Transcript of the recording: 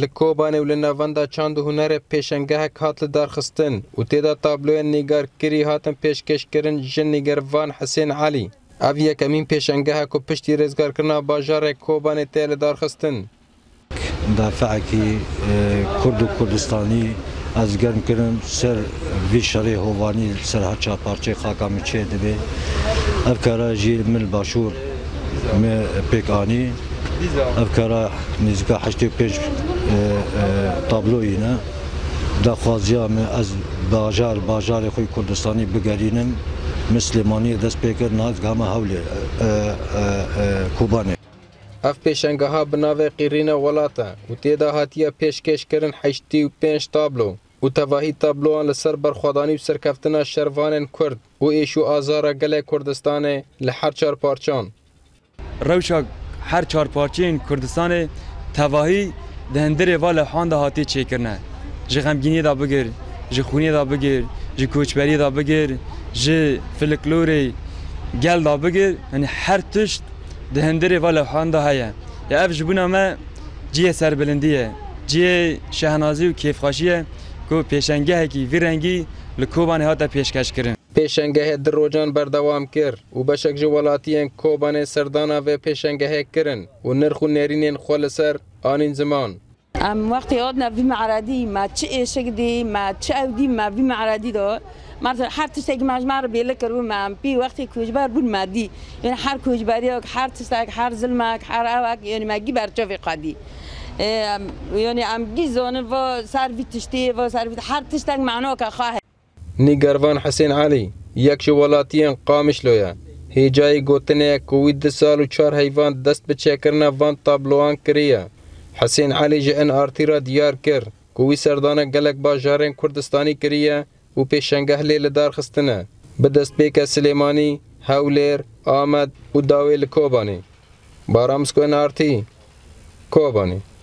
li Kobanê û li navenda çand û hunerê e pêşengehek hat li derxistin û têda tabloyên nîgarkirî hatin pêşkêşkirin ji nîgervan Hesên Elî. Ev yekemîn pêşengehek ku piştî rêzgarkirina bajarê e Kobanê tê li derxistin. دافعکی کورد و کوردستانی از گرم کردم سر وی شری هوانی سر هر چه پارچه خاکم چه دبی افکارا جی مل باشور م پیکانی افکارا نزدیک 85 تابلوینه دا خوازیام از باجار باجار خوی کردستانی بگرینم مسلمانی دست پیکر ناز گام حول کوبانه اف پیشنگها بناوه قیرین ولاته و تیدا هاتیه پیشکش کرن حشتی و پنج تابلو و تواهی تابلوان لسر برخوادانی و سرکفتنا شروانن کرد و ایشو آزار گل کردستان لحر چار پارچان روشا هر چار پارچین کردستان تواهی دهندره والا حان ده هاتی چیکرنه جه غمگینی دا بگر جه خونی دا بگر جه کوچبری دا بگر جه فلکلوری گل دا بگر یعنی هر تشت دهندره والا حان هایه یا اف جبونه ما جیه سربلندیه جیه شهنازی و کیفخاشیه که پیشنگه هکی ویرنگی ها هاتا پیشکش کرن پیشنگه دروجان بردوام کرد و بشک جوالاتی کوبانه سردانه و پیشنگه کرن و نرخ و نێرینێن سر آنین زمان. ام وقتی ئەونا معرادی ما چه ایشک دی ما او مبی ما بیمەعادی دەوە. مثلا هر که مجمع رو کرو رو مام وقتی وقتی كوجبار بود مادی. یعنی هر كوجباري وك هر تشتك هر زلمك هر او یعنی یعنی مگی برچوي قدي ام گی زانه و سر بی تشتی و سر هر تشتك معنوك خواهد نگروان حسین علی یک شوالاتیان قامش لویا هیجای گوتنه کوید سال و چار حیوان دست به چکرنا وان تابلوان کریا حسین علی جه ان آرتی را دیار کر کوی سردانه گلک باجارین کردستانی کریا و پیشنگه لیل لدار خستنه به دست بیک سلیمانی هولیر آمد و داوی لکوبانی بارامس کو ان آرتی کوبانی